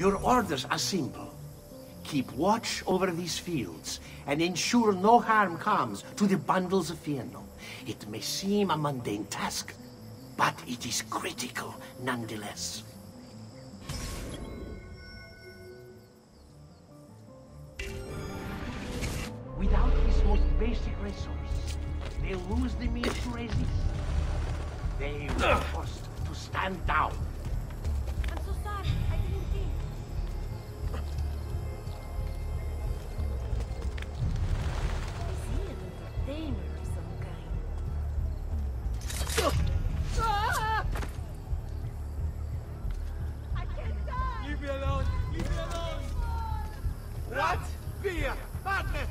Your orders are simple. Keep watch over these fields and ensure no harm comes to the bundles of fieno. It may seem a mundane task, but it is critical nonetheless. Without this most basic resource, they lose the means to resist. They were forced to stand down. Fear! Madness!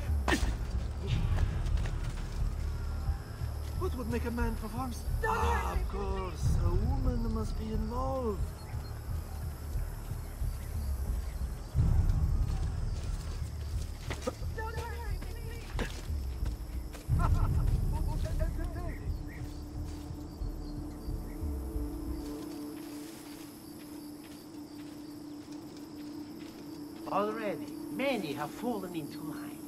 What would make a man perform? Ah, of course, a woman must be involved. Already, many have fallen into line.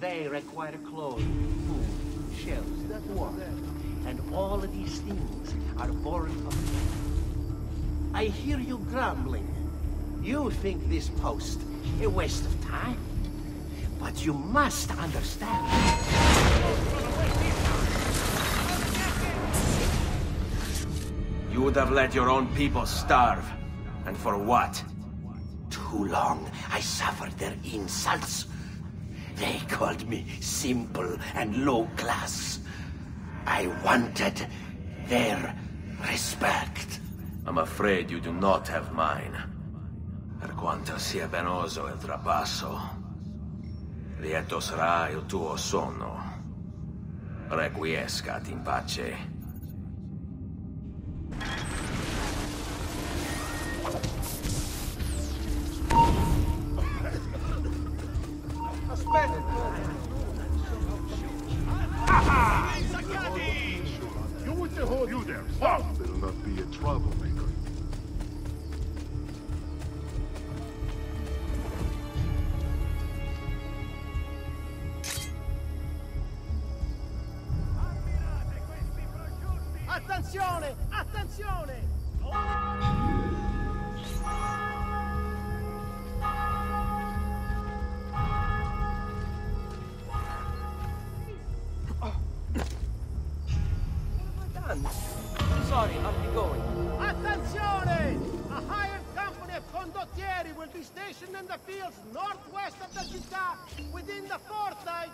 They require clothing, food, shells, water, and all of these things are born of I hear you grumbling. You think this post a waste of time. But you must understand. You would have let your own people starve. And for what? Too long I suffered their insults. They called me simple and low class. I wanted their respect. I'm afraid you do not have mine. Per quanto sia penoso il trapasso, lieto sarà il tuo sonno. Requiescat in pace. You there, stop! Better not be a troublemaker. Attenzione! Attenzione! Sorry, I'll be going. Attenzione! A hired company of condottieri will be stationed in the fields northwest of the città within the fortnight